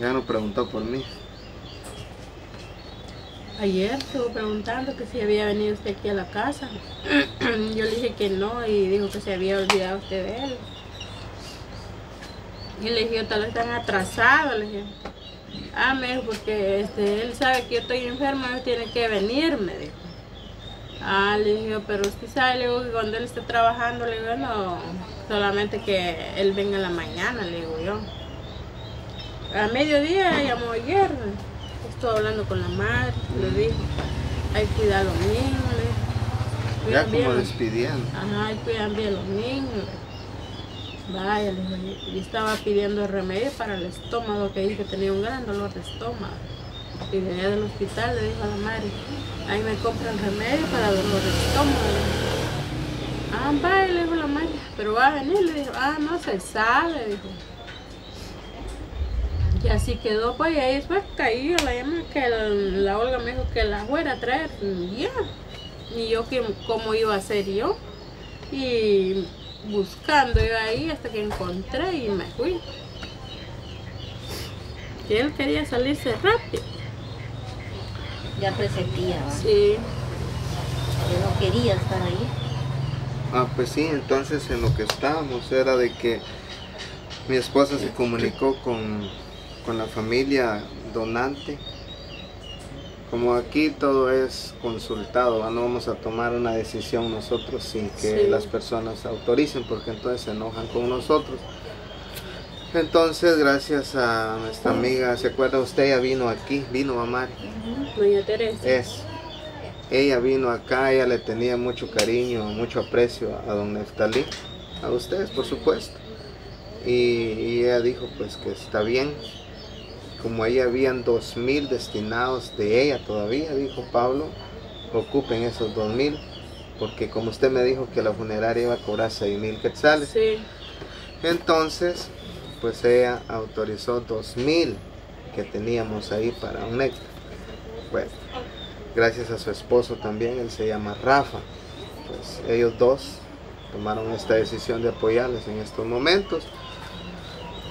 Ya no preguntó por mí. Ayer estuvo preguntando que si había venido usted aquí a la casa. Yo le dije que no y dijo que se había olvidado usted de él. Y le dije, tal vez están atrasados. Le dije, ah, me dijo, porque este, él sabe que yo estoy enferma, él tiene que venir, me dijo. Ah, le dije, pero usted sabe, le digo, cuando él esté trabajando, le digo, no, solamente que él venga en la mañana, le digo yo. A mediodía llamó ayer, estuvo hablando con la madre, le dijo, hay que cuidar a los niños. Ya como despidiendo. Ajá, y cuidan bien los niños. Vaya, le dijo, y estaba pidiendo remedio para el estómago, que dijo que tenía un gran dolor de estómago. Y venía del hospital, le dijo a la madre, ahí me compran remedio para dolor de estómago. Ah, vaya, le dijo la madre, pero va a venir, le dijo, ah, no se sabe, dijo. Y así quedó, pues, y ahí después cayó la llama que la, la Olga me dijo que la fuera a traer, y ya. Y yo, ¿cómo iba a hacer yo? Y buscando yo ahí hasta que encontré y me fui. Que él quería salirse rápido. Ya presentía, ¿va? Sí. que no quería estar ahí. Ah, pues sí, entonces en lo que estábamos era de que mi esposa se comunicó con, con la familia donante. Como aquí todo es consultado, no vamos a tomar una decisión nosotros sin que Sí. las personas autoricen, porque entonces se enojan con nosotros. Entonces, gracias a nuestra amiga, ¿se acuerda usted? Ella vino aquí, vino mamá. Doña Teresa. Es. Ella vino acá, ella le tenía mucho cariño, mucho aprecio a, a don Neftalí, a ustedes por supuesto. Y, y ella dijo pues que está bien. Como ahí habían dos mil destinados de ella todavía, dijo Pablo, ocupen esos dos mil, porque como usted me dijo que la funeraria iba a cobrar seis mil quetzales. Sí. Entonces, pues ella autorizó 2000 que teníamos ahí para un néctar. Bueno, gracias a su esposo también, él se llama Rafa. Pues ellos dos tomaron esta decisión de apoyarles en estos momentos.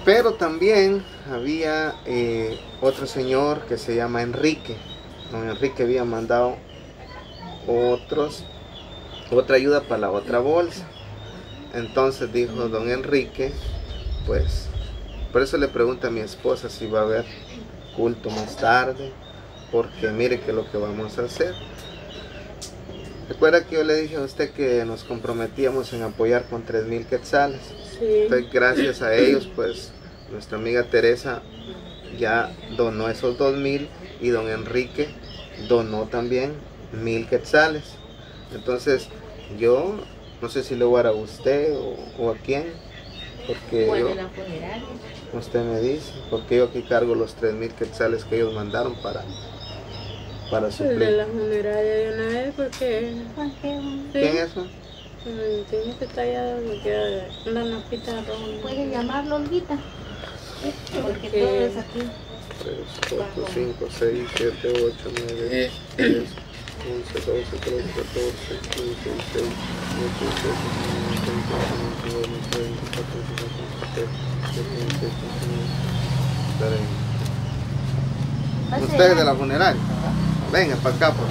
Pero también había eh, otro señor que se llama Enrique. Don Enrique había mandado otros, otra ayuda para la otra bolsa. Entonces dijo don Enrique, pues, por eso le pregunta a mi esposa si va a haber culto más tarde, porque mire que lo que vamos a hacer. Recuerda que yo le dije a usted que nos comprometíamos en apoyar con 3 mil quetzales. Sí. Entonces, gracias a ellos, pues, nuestra amiga Teresa ya donó esos 2 mil y don Enrique donó también mil quetzales. Entonces, yo no sé si le voy a dar a usted o, o a quién, porque Bueno, yo- usted me dice, porque yo aquí cargo los 3 mil quetzales que ellos mandaron para, para El de suplir. la funeraria de una vez porque ¿Quién es eso? mm, tiene que tallado me queda una napita roja. Puede llamarlo Olguita. Porque Porque- todo es aquí. 3, 4, 5, 6, 7, 8, 9, 10, 11, 12, 13, 14, 15, 16, 17, 18, 19, 20, 21, 22, 23, 24, 25, 26, 27, 28, 29, 30. Usted es de la funeraria. Venga para acá, pues.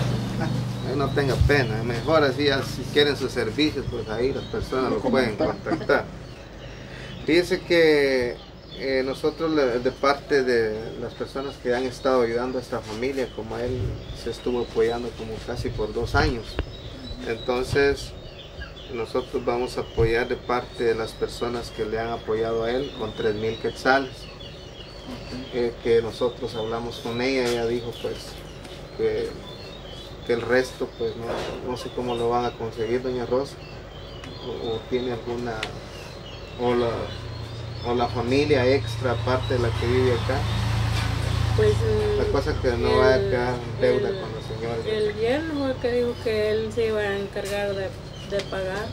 Ahí no tenga pena. Mejor así, si quieren sus servicios, pues ahí las personas lo pueden contactar. Fíjese que eh, nosotros de parte de las personas que han estado ayudando a esta familia, como él se estuvo apoyando como casi por dos años. Entonces, nosotros vamos a apoyar de parte de las personas que le han apoyado a él con 3 mil quetzales. Eh, que nosotros hablamos con ella, ella dijo pues que, que el resto pues no, no sé cómo lo van a conseguir doña Rosa o, o tiene alguna o la, o la familia extra aparte de la que vive acá Pues la cosa que no va a quedar deuda el- con los señores El el que dijo que él se iba a encargar de, de pagar,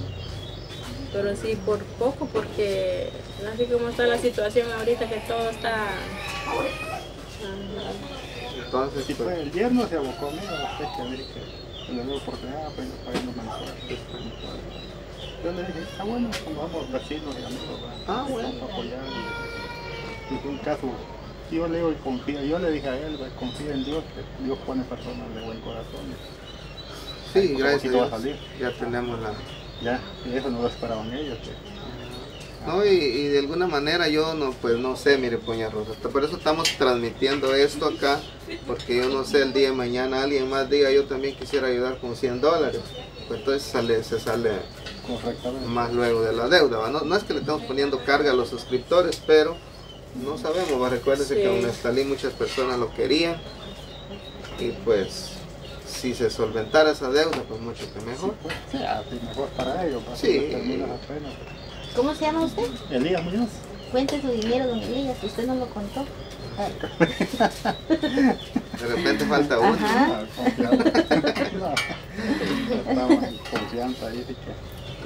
pero sí por poco, porque así como está la situación ahorita, que todo está... Ajá. Entonces Sí, pues, pues el yerno se abocó a mí, a que a ver que le doy oportunidad para ir pagando mensuales. Yo le dije, está bueno, cuando vamos vecinos y amigos. Ah, bueno. Vamos a apoyar. Y, y fue un caso yo le digo, confía, yo le dije a él, pues, confía en Dios, que Dios pone personas de buen corazón. Sí, Como gracias a salir. Ya tenemos la... Ya, y eso no lo esperaban ellos. que- No, y, y de alguna manera yo no, pues no sé, mire, Poña Rosa. Por eso estamos transmitiendo esto acá, porque yo no sé, el día de mañana alguien más diga, yo también quisiera ayudar con 100 dólares. Pues entonces sale, se sale Correctamente. más luego de la deuda. ¿va? No, no es que le estamos poniendo carga a los suscriptores, pero no sabemos. ¿va? Recuérdese Sí. que en Nestalí muchas personas lo querían. Y pues, si se solventara esa deuda, pues mucho que mejor. Pues, sí, así mejor para ellos, para Sí. que ¿Cómo se llama usted? Elías Muñoz. Cuente su dinero, don Elías, que usted no lo contó. De repente falta uno. Ajá. Ah, Estamos en confianza ahí.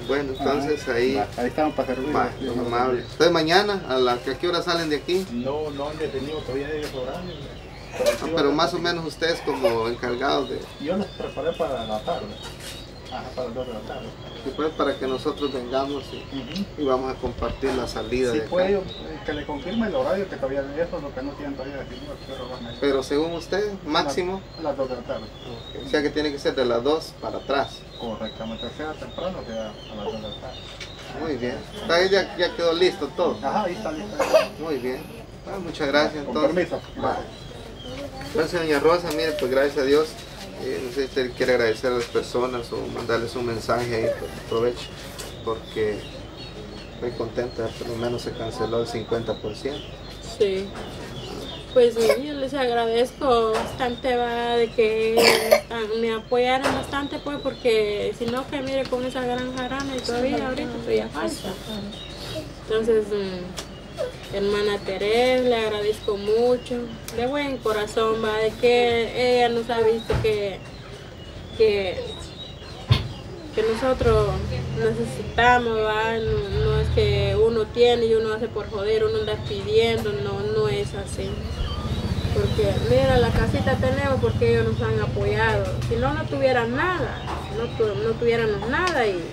Bueno, entonces ahí, Va, Ahí estamos para servir. nos amable. Entonces mañana, ¿a, la, ¿a qué hora salen de aquí? No, no han detenido todavía ellos horarios. Ah, pero más o menos ustedes como encargados de, Yo los preparé para la tarde. Ajá, para las 2 de la tarde. después para que nosotros vengamos y, Ujú. y vamos a compartir la salida Sí, de acá. puede eh, que le confirme el horario que todavía eso es lo que no tienen todavía definido. ir. Pero según usted, máximo, A las 2 de la tarde. o sea que tiene que ser de las 2 para atrás. Correctamente, sea temprano, sea a las 2 de la tarde. Muy bien. Ahí ya, ya quedó listo todo. Ajá, ahí está listo. Muy bien. Ah, muchas gracias. Con entonces. permiso. Va. Gracias, doña Rosa. Mire, pues gracias a Dios. Eh, no sé si usted quiere agradecer a las personas o mandarles un mensaje ahí, pues, aprovecho, porque estoy contenta, por lo menos se canceló el 50%. Sí. Pues sí, yo les agradezco bastante, va, de que ah, me apoyaran bastante, pues, porque si no, que mire con esa gran jarana y todavía ahorita todavía falta. Entonces, mm, hermana Teresa, le agradezco mucho, de buen corazón, va, de que ella nos ha visto que, que, que nosotros necesitamos, va, no, es que uno tiene y uno hace por joder, uno anda pidiendo, no, no es así. Porque mira, la casita tenemos porque ellos nos han apoyado. Si no, no tuvieran nada, no, no tuviéramos nada y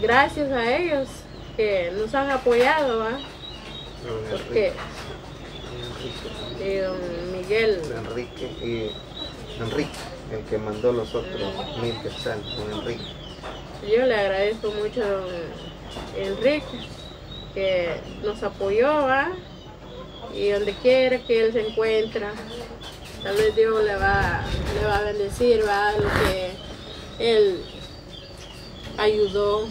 gracias a ellos que nos han apoyado, ¿va? Porque y don Miguel, Enrique y Enrique, el que mandó los otros mil quetzales, don Enrique. yo le agradezco mucho a don Enrique que nos apoyó, ¿va? Y donde quiera que él se encuentra, tal vez Dios le va, le va a bendecir, ¿va? Lo que él ayudó.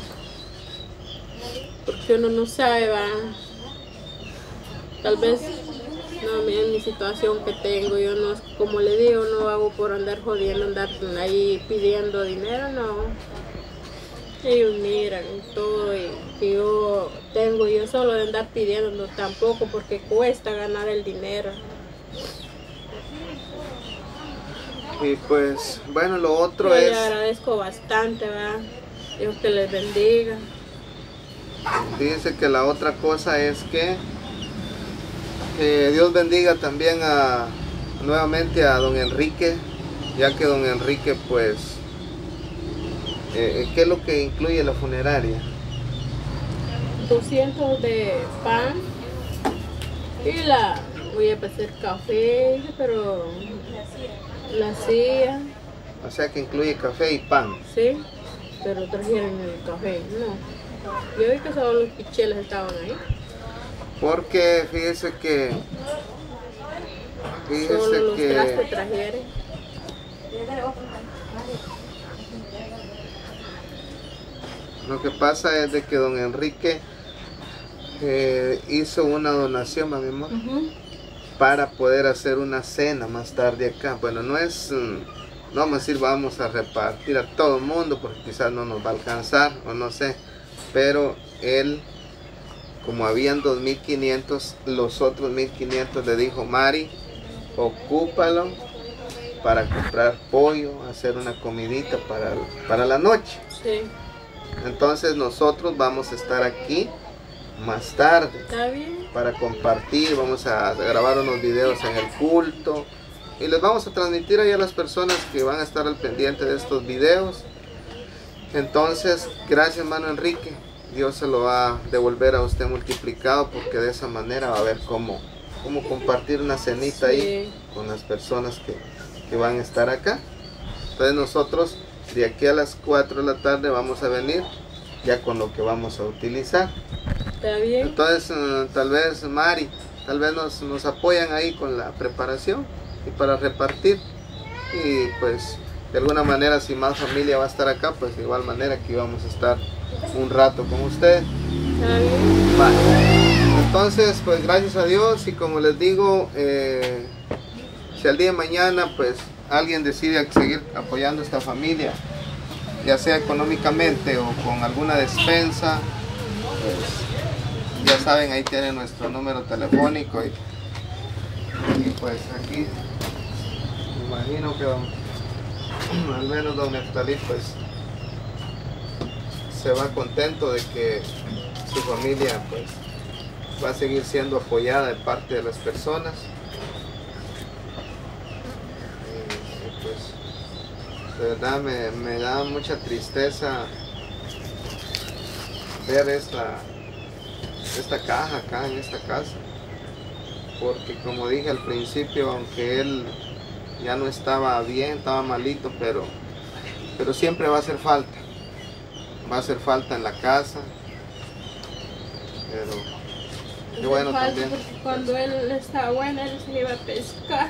Porque uno no sabe, ¿va? Tal vez no, en mi situación que tengo, yo no, como le digo, no hago por andar jodiendo, andar ahí pidiendo dinero, no. Ellos miran todo y que yo tengo, yo solo de andar pidiendo, no tampoco, porque cuesta ganar el dinero. Y pues, bueno, lo otro Yo le es, agradezco bastante, va. Dios que les bendiga. Fíjense que la otra cosa es que que Dios bendiga también a nuevamente a don Enrique, ya que don Enrique pues, eh, ¿qué es lo que incluye la funeraria? 200 de pan y la voy a hacer café, pero la silla, O sea que incluye café y pan. sí, pero trajeron el café, no. Yo vi que solo los picheles estaban ahí, Porque fíjese que, solo fíjese los trastes que trajeron. lo que pasa es de que don Enrique eh, hizo una donación, ¿va, mi amor, para poder hacer una cena más tarde acá. Bueno, no es, no vamos a decir vamos a repartir a todo el mundo porque quizás no nos va a alcanzar o no sé, pero él, como habían 2.500, los otros 1.500 le dijo, Mari, ocúpalo para comprar pollo, hacer una comidita para, para la noche. Sí, Entonces nosotros vamos a estar aquí más tarde está bien. para compartir, vamos a grabar unos videos en el culto y les vamos a transmitir ahí a las personas que van a estar al pendiente de estos videos. Entonces, gracias hermano Enrique, Dios se lo va a devolver a usted multiplicado porque de esa manera va a ver cómo como compartir una cenita ahí con las personas que, que van a estar acá. Entonces nosotros de aquí a las 4 de la tarde vamos a venir ya con lo que vamos a utilizar. ¿Está bien? Entonces eh, tal vez Mari, tal vez nos, nos apoyan ahí con la preparación y para repartir. Y pues de alguna manera si más familia va a estar acá, pues de igual manera que íbamos a estar un rato con ustedes. Vale. Entonces, pues gracias a Dios y como les digo, eh, si al día de mañana pues alguien decide seguir apoyando a esta familia, ya sea económicamente o con alguna despensa, pues ya saben, ahí tienen nuestro número telefónico y, y, pues aquí imagino que don- al menos don Neftalí pues se va contento de que su familia pues va a seguir siendo apoyada de parte de las personas. Pues de verdad me, me da mucha tristeza ver esta, esta caja acá en esta casa. Porque como dije al principio, aunque él ya no estaba bien, estaba malito, pero, pero siempre va a hacer falta. Va a hacer falta en la casa. Pero qué bueno también. Cuando él estaba bueno, él se iba a pescar.